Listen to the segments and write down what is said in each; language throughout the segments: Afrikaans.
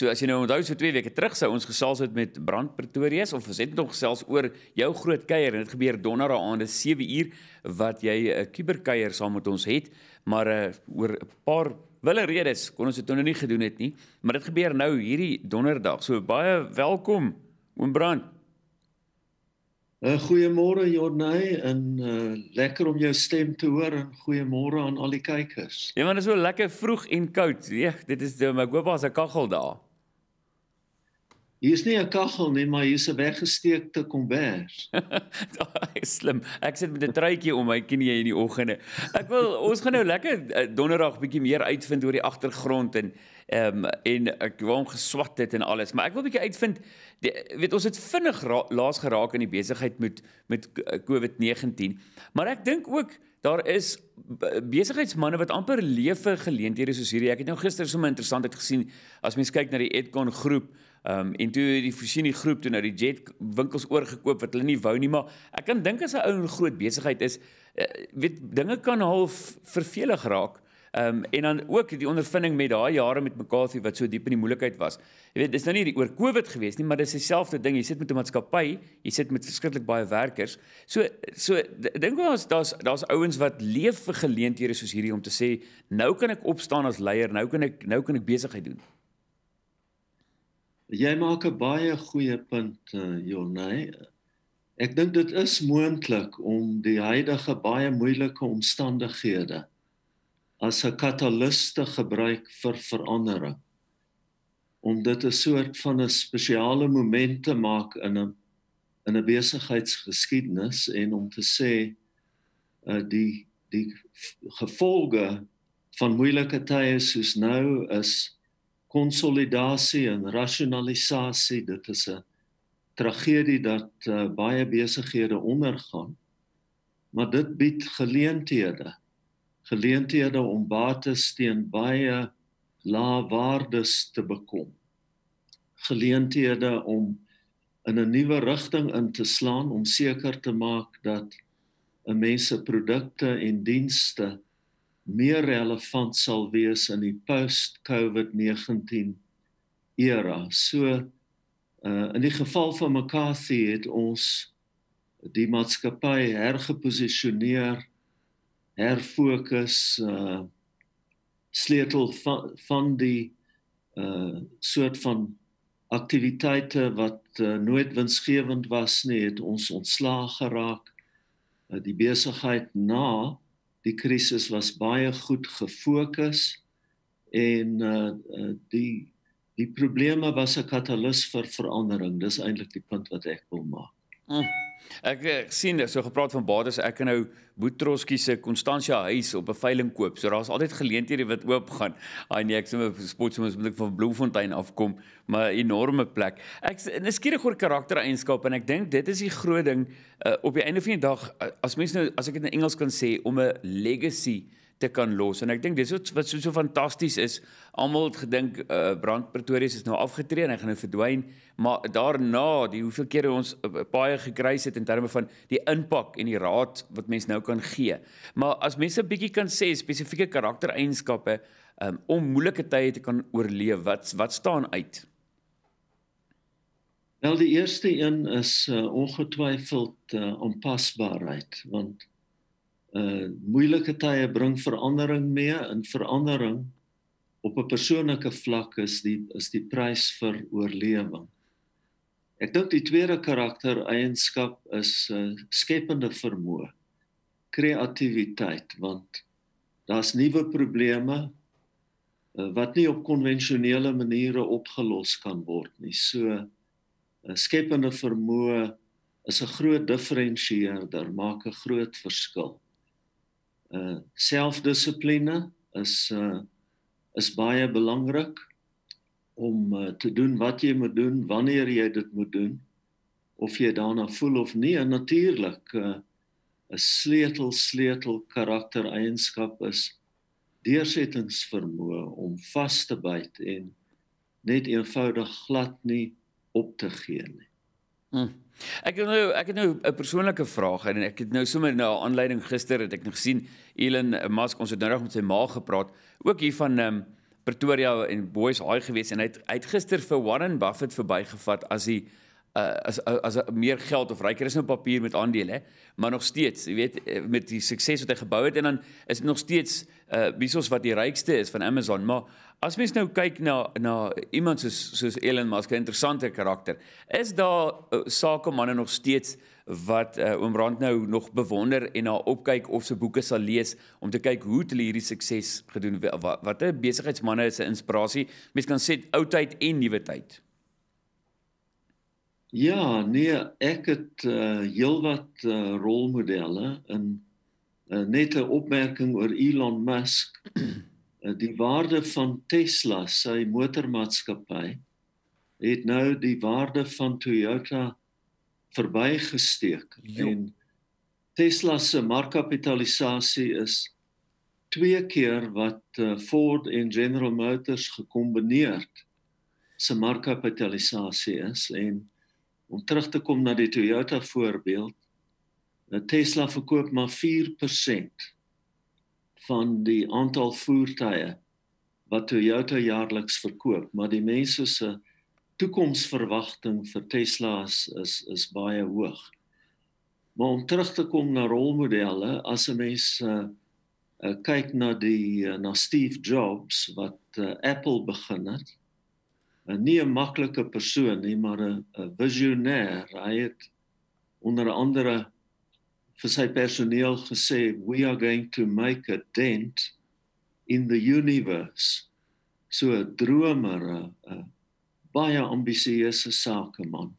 So as jy nou onthou so 2 weke terug sou ons gesels het met Brand Pretorius of ons het nog gesels oor jou groot kuier en dit gebeur donderdag aande 7 uur wat jy 'n kuberkuier saam met ons het, maar uh, oor 'n paar wille redes kon ons dit nou nie gedoen het nie, maar dit gebeur nou hierdie donderdag. So baie welkom oom Brand. 'n uh, Goeiemôre Jornay en uh, lekker om jou stem te hoor en goeiemôre aan al die kykers. Ja, maar dit is so lekker vroeg en koud. Ja, dit is my hoop daar's 'n kaggel daar. Hier is nie 'n kaggel nie, maar hier is 'n weggesteekte kombers. Daai slim. Ek sit met 'n truitjie om my knie in die oggende. Ek wil ons gaan nou lekker uh, donderdag bietjie meer uitvind oor die agtergrond en ehm um, en ek wou hom geswat het en alles, maar ek wil bietjie uitvind die, weet ons het vinnig laas geraak in die besigheid met met COVID-19. Maar ek dink ook daar is besigheidsmense wat amper vir geleenthede soos hierdie. Ek het nou gister so 'n interessantheid gesien as mens kyk na die Edcon groep Ehm um, en toe die Fusini groep toe nou die Jet winkels oorgekoop wat hulle nie wou nie, maar ek kan dink as 'n ou en groot besigheid is, uh, weet dinge kan half vervelig raak. Ehm um, en dan ook die ondervinding met daai jare met McCarthy wat so diep in die moeilikheid was. Jy weet, dis nou nie oor COVID gewees nie, maar dis dieselfde ding. Jy sit met 'n maatskappy, jy sit met verskriklik baie werkers. So so dink ons daar's daar's ouens wat leef vir geleenthede soos hierdie om te sê, nou kan ek opstaan as leier, nou kan ek nou kan ek besigheid doen. Jy maak 'n baie goeie punt, uh, Jonay. Ek dink dit is moontlik om die huidige baie moeilike omstandighede as 'n katalis te gebruik vir verandering om dit 'n soort van 'n spesiale moment te maak in 'n in 'n besigheidsgeskiedenis en om te sê uh die die gevolge van moeilike tye soos nou is konsolidasie en rasionalisasie dit is 'n tragedie dat uh, baie besighede ondergaan maar dit bied geleenthede geleenthede om bates teen baie lae waardes te bekom. Geleenthede om in 'n nuwe rigting in te slaan om seker te maak dat 'n mens se produkte en dienste meer relevant sal wees in die post-COVID-19 era. So uh in die geval van McCarthy het ons die maatskappy hergeposisioneer herfokus uh sleutel van, van die uh soort van aktiwiteite wat uh, nooit winsgewend was nie het ons ontslaag geraak uh, die besigheid na die krisis was baie goed gefokus en uh, uh die die probleme was 'n katalis vir verandering dis eintlik die punt wat ek wil maak mm. Ek, ek sien so gepraat van bates, ek kan nou Boetroski se Constantia huis op 'n veiling koop. So daar's altyd geleenthede wat oop gaan. Ai nee, ek sê spot soms moet ek van Bloemfontein afkom, maar 'n enorme plek. Ek is skieurig oor karaktereienskappe en ek dink dit is die groot ding uh, op die einde van die dag as mense nou as ek dit in Engels kan sê om 'n legacy te kan los. En ek dink dis wat so so fantasties is. Almal het gedink uh, Brand Pretorius is nou afgetree en hy gaan nou verdwyn, maar daarna, die hoeveel kere ons uh, baie gekruis het in terme van die impak en die raad wat mense nou kan gee. Maar as mense 'n bietjie kan sê spesifieke karaktereienskappe um, om moeilike tye te kan oorleef, wat wat staan uit? Wel die eerste een is uh, ongetwyfeld uh, aanpasbaarheid want moeilike tye bring verandering mee en verandering op 'n persoonlike vlak is die is die prys vir oorlewing. Ek dink die tweede karaktereienskap is uh skepende vermoë, kreatiwiteit want daar's nuwe probleme uh, wat nie op konvensionele maniere opgelos kan word nie. So 'n uh, skepende vermoë is 'n groot diferensieerder, maak 'n groot verskil uh selfdissipline is uh is baie belangrik om uh, te doen wat jy moet doen wanneer jy dit moet doen of jy daarna voel of nie en natuurlik 'n uh, sleutel sleutel karaktereienskap is deursettingsvermoë om vas te byt en net eenvoudig glad nie op te gee nie. Hmm. Ek het nou ek het nou 'n persoonlike vraag en ek het nou sommer na aanleiding gister het ek nog gesien Elon Musk ons het nou reg met sy ma gepraat ook hier van um, Pretoria en Boys High gewees en hy het, hy het gister vir Warren Buffett verbygevat as hy uh, as as, as meer geld of ryker is nou papier met aandele, maar nog steeds, jy weet, eh, met die sukses wat hy gebou het en dan is dit nog steeds uh wiesos wat die rykste is van Amazon, maar as mens nou kyk na na iemand soos soos Elon Musk, 'n interessante karakter, is daar uh, sakemanne nog steeds wat uh, oom Rand nou nog bewonder en na opkyk of sy boeke sal lees om te kyk hoe hulle hierdie sukses gedoen wat watter besigheidsmanne is 'n inspirasie. Mens kan sê oudheid en nuwe tyd. Ja, nee, ek het uh, heelwat uh, rolmodelle in uh, net 'n opmerking oor Elon Musk. Uh, die waarde van Tesla, sy motormaatskappy, het nou die waarde van Toyota verbygesteek. En Tesla se markkapitalisasie is twee keer wat uh, Ford en General Motors gekombineerd se markkapitalisasie is. En om terug te kom na die Toyota voorbeeld, 'n Tesla verkoop maar 4% van die aantal voertuie wat Toyota jaarliks verkoop, maar die mense se toekomsverwagting vir Tesla is, is is baie hoog. Maar om terug te kom na rolmodelle, as 'n mens uh, uh, kyk na die uh, na Steve Jobs wat uh, Apple begin het, nie 'n maklike persoon nie, maar 'n visionêr. Hy het onder andere vir sy personeel gesê, "We are going to make a dent in the universe." So 'n dromer, 'n baie ambisieuse sakeman.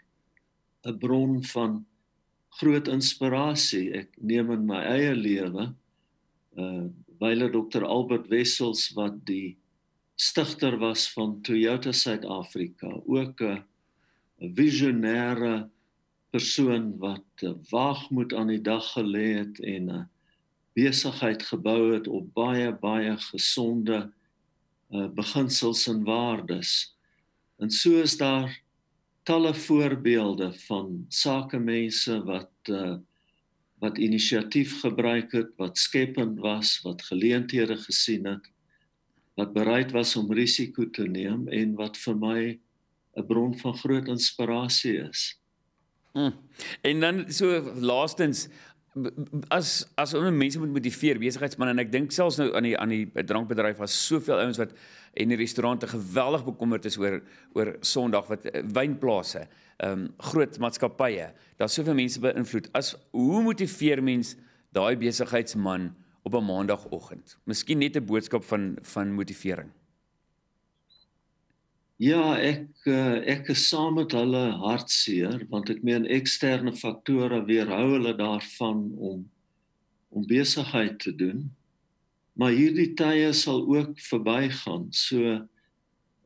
'n bron van groot inspirasie. Ek neem in my eie lewe uh wyle Dr Albert Wessels wat die stigter was van Toyota Suid-Afrika, ook 'n visionêre persoon wat waagmoed aan die dag gelê het en 'n besigheid gebou het op baie baie gesonde uh beginsels en waardes. En so is daar talle voorbeelde van sakemense wat uh wat inisiatief gebruik het, wat skepend was, wat geleenthede gesien het, wat bereid was om risiko te neem en wat vir my 'n bron van groot inspirasie is. Mm. En dan so laastens as as ons mense moet motiveer besigheidsmense en ek dink selfs nou aan die aan die drankbedryf was soveel ouens wat en die restaurante geweldig bekommerd is oor oor Sondag wat eh, wynplase, ehm um, groot maatskappye, daar's soveel mense beïnvloed. As hoe motiveer mens daai besigheidsman op 'n maandagooggend? Miskien net 'n boodskap van van motivering. Ja, ek eh, ek is saam met hulle hartseer want ek meen eksterne faktore weerhou hulle daarvan om om besigheid te doen. Maar hierdie tye sal ook verbygaan. So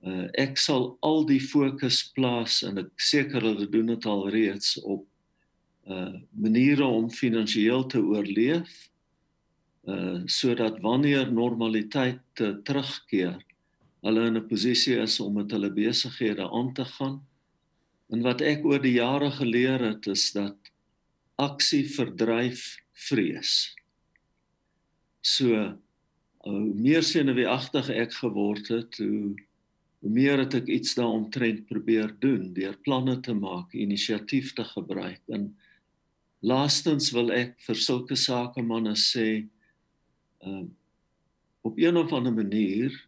uh, ek sal al die fokus plaas en ek seker hulle doen dit al reeds op uh maniere om finansiëel te oorleef. Uh sodat wanneer normaliteit uh, terugkeer hulle in 'n posisie is om met hulle besighede aan te gaan. En wat ek oor die jare geleer het is dat aksie verdryf vrees. So hoe meer senuweeagtig ek geword het, hoe hoe meer het ek iets daaromtrent probeer doen deur planne te maak, inisiatief te gebruik. En laastens wil ek vir sulke sake manne sê, uh op 'n of ander manier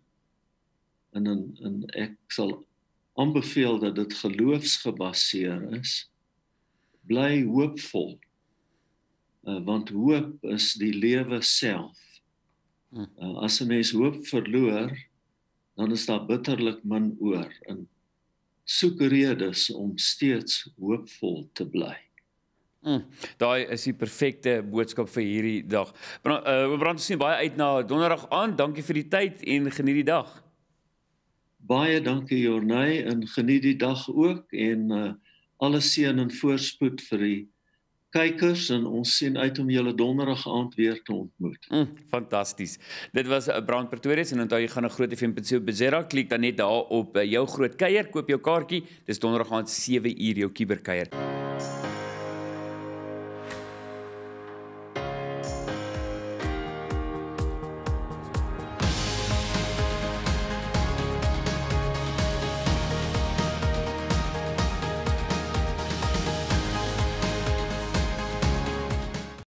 en en, en ek sal aanbeveel dat dit geloofsgebaseer is bly hoopvol. Uh, want hoop is die lewe self. Uh, as 'n mens hoop verloor dan is daar bitterlik min oor. En soek redes om steeds hoopvol te bly Mm, daai is die perfekte boodskap vir hierdie dag. Maar uh, we brand sien baie uit na donderdag aan. Dankie vir die tyd en geniet die dag. Baie dankie Jorney en geniet die dag ook en uh, alle seën en voorspoed vir die kykers en ons sien uit om julle donderdag aand weer te ontmoet. Mm, Fantasties. Dit was 'n uh, Brand Pretorius en onthou jy gaan 'n groot FM.co Bezera klik dan net daar op jou groot kuier, koop jou kaartjie. Dis donderdag aand 7uur jou kuberkuier.